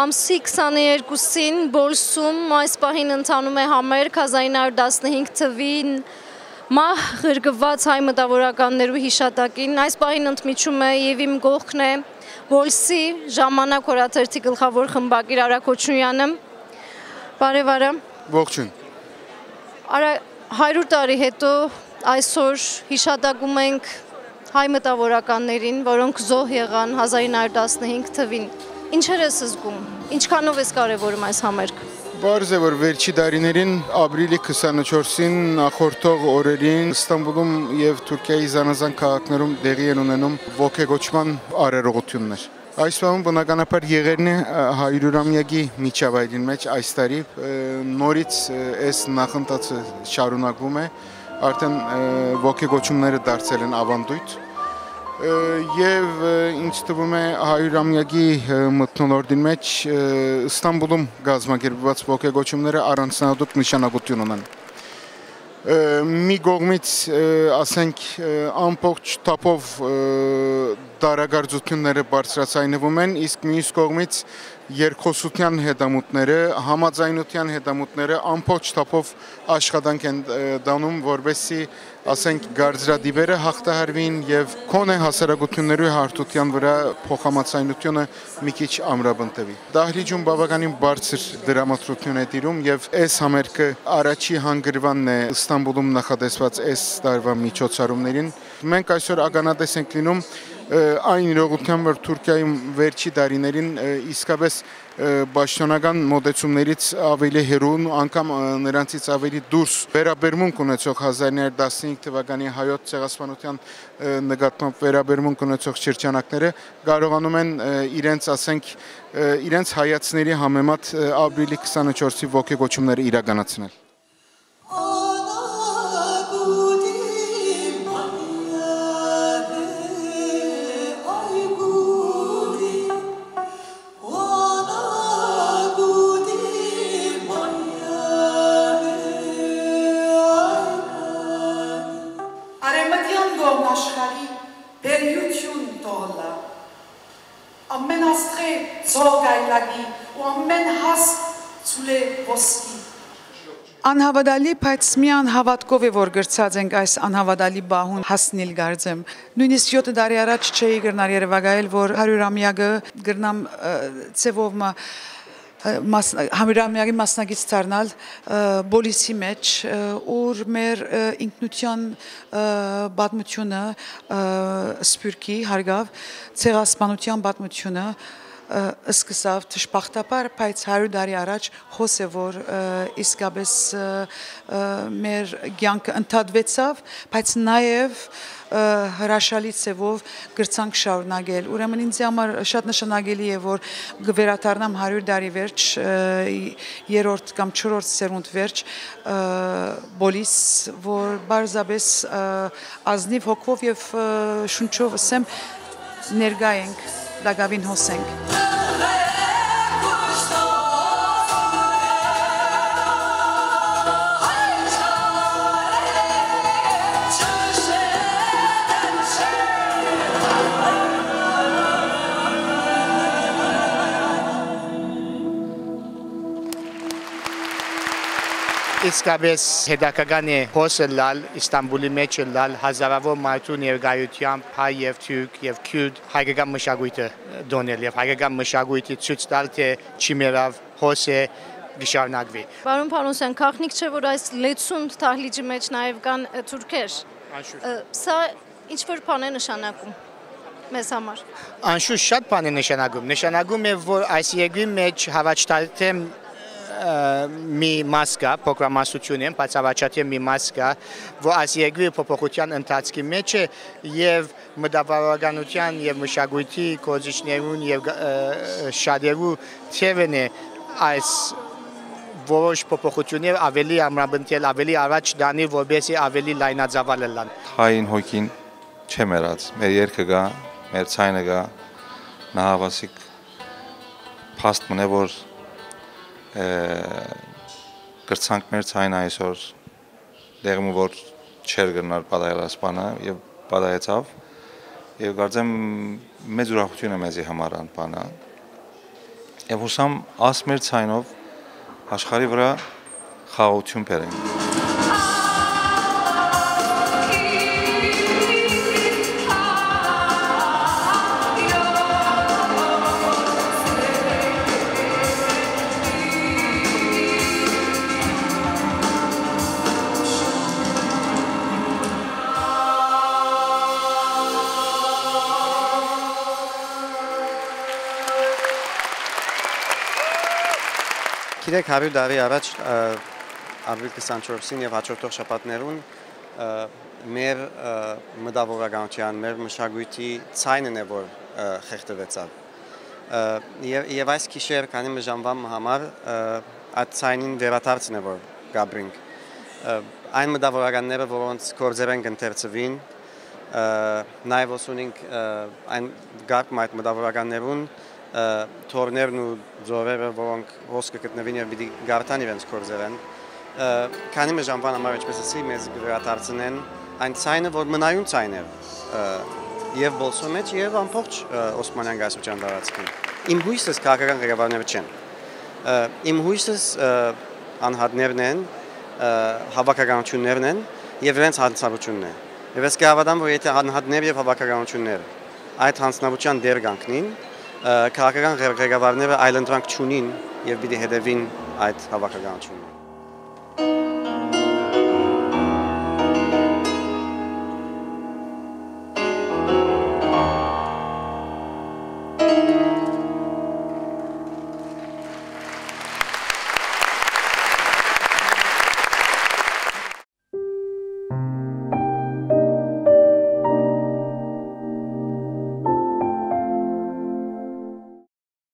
Ամսի 22-ին Բոլսում այս պահին ընթանում է համերգ 1915 թվին մահ ղրգված հայ մտավորականներու հիշատակին։ Այս պահին ընդմիջում է եւ իմ գողքն է Բոլսի ժամանակ հորաթերթի գլխավոր խմբագիր Արա Քոչունյանը։ Բարև Արա։ Ողջույն։ Արա 100 տարի հետո այսօր հիշատակում ենք հայ մտավորականներին, որոնք զոհ եղան 1915 թվին։ Ինչեր ես զգում։ Ինչքանով ես կարևորում այս համերգը։ Բարձ է որ վերջի տարիներին ապրիլի 24-ին նախորդող օրերին Ստամբուլում եւ Թուրքիայի զանազան քաղաքներում դեղի են ունենում ողեգոճման արարողություններ։ Այս բանը բնականաբար եղերն է 100-ամյակի միջավայրին մեջ այս տարի նորից այս նախընթացը շարունակվում է արդեն ողեգոճումները դարձել են ավանդույթ եւ ինչ թվում է 100-ամյակի մթնոլորտին մեջ Ստամբուլում գազམ་ակերպված ողեգոճումները առանձնահատուկ նշանակություն ունեն մի կողմից ասենք ամբողջ տապով դարագարձությունները բարձրացայնվում են, իսկ մյուս կողմից երկխոսության հետամուտները, համաձայնության հետամուտները ամբողջ թափով աշխատանք են դանում, որբեսի ասենք գարձրադիվերը հաղթահարվին եւ կոնե հասարակությունների հարթության վրա փոխամասայնությունը մի քիչ ամրապնդվի։ Դահլիճում բավականին բարձր դրամատրություն է տիրում եւ այս համերգը առաջի հանգրվանն է Ստամբուլում նախատեսված այս տարվա միջոցառումներին։ Մենք այսօր ականատես ենք լինում այն իրողությամբ, որ Թուրքիայում վերջի տարիներին իսկապես պաշտոնական մոտեցումներից ավելի հերուն, անգամ նրանցից ավելի դուրս վերաբերմունք ունեցող 1915 թվականի հայոց ցեղասպանության նկատմամբ վերաբերմունք ունեցող շրջանակները կարողանում են իրենց, ասենք, իրենց հայացների համեմատ ապրիլի 24-ի ողջագոչումները իրականացնել։ Անհավատալի, բայց մի անհավատքով է որ գրծած ենք այս անհավատալի բահուն հասնել գարձեմ։ Նույնիսկ 7 տարի առաջ չէի գրնար Երևանայել, որ 100-ամյակը գրնամ ծևով համիրամյակի մասնագից դառնալ բոլիսի մեջ ուր մեր ինքնության պատմությունը սպյուրքի հարգավ ցեղասպանության պատմությունը սկսավ դժբախտաբար, բայց 100 տարի առաջ խոսե որ իսկապես մեր կյանքը ընդհատվեցավ, բայց նաև հրաշալի ցևով գրցանք շարունակել։ Ուրեմն ինձ համար շատ նշանակելի է որ վերադառնամ 100 տարի վերջ, երրորդ կամ չորրորդ սերունդ վերջ բոլիս, որ բարձաբես ազնիվ հոգով եւ շունչով ասեմ ներգա ենք լագավին հոսենք։ իսկապես հետաքական է հոսը լալ Իստանբուլի մեջ լալ հազարավոր մարդու ներկայությամբ հայ եւ թուրք եւ քյուրդ հայկական մշակույթը դոնել եւ հայկական մշակույթի ցույց տալ թե չիմերավ հոսը գշարնակվի։ Պարոն Փարոսյան, քաղնիկ չէ որ այս լեցուն թահլիճի մեջ նաև կան թուրքեր։ Սա ինչ որ բան է նշանակում մեզ համար։ Անշուշտ շատ բան է նշանակում։ Նշանակում է որ այս երկրի մեջ հավաճտալտեմ մի մաս կա, փոքրամասնություն են, բայց ավաճատի մի մաս կա, որ այս երկրի փոփոխության ընթացքի մեջ է եւ մտավարականության եւ մշակույթի կոզիչներուն եւ շատերու թևն է այս որոշ փոփոխություններ ավելի ամրապնդել, ավելի առաջ դանի, որբեսի ավելի լայնածավալ լան։ Հային հոգին չէ մեռած։ Մեր երկը գա, մեր ցայնը գա, նա հավասիկ փաստ մնե որ կրցանք մեր ցայն այսօր դեղում որ չեր գնալ պատահելասպանը եւ պատահեցավ եւ կարծեմ մեծ ուրախություն է մեզի համար ան բանը եւ հուսամ աս մեր ցայնով աշխարի վրա խաղաղություն բերենք Գիտեք 100 տարի առաջ ապրիլ 24-ին եւ հաջորդող շաբաթներուն մեր մտավորականության, մեր մշակույթի ցայնն է որ խեղդվեցավ։ Եվ այս քիշեր քանի մժանվամ համար այդ ցայնին վերադարձն է որ գաբրինք։ Այն մտավորականները, որոնց կորձեր են կընթերցվին, նաև ոսունինք այն գարկ մայտ մտավորականներուն թորներն ու ձորերը, որոնք ոսկը գտնվին եւ պիտի գարտան իրենց կորձերեն, քանի մի ժամվան համար ինչպես ասի, մեզ գրատարցնեն այն ցայնը, որ մնայուն ցայն է եւ բոլսո մեջ եւ ամբողջ Օսմանյան գայսության տարածքին։ Իմ հույսս քաղաքական ղեկավարները չեն։ Իմ հույսս անհատներն են, հավաքականություններն են եւ իրենց հանցավորությունն է։ Եվ ես կհավատամ, որ եթե անհատներ եւ հավաքականություններ այդ հանցնավության դեր կանգնին, քաղաքական ղեկավարները այլընտրանք չունին եւ պիտի հետևին այդ հավաքականությունը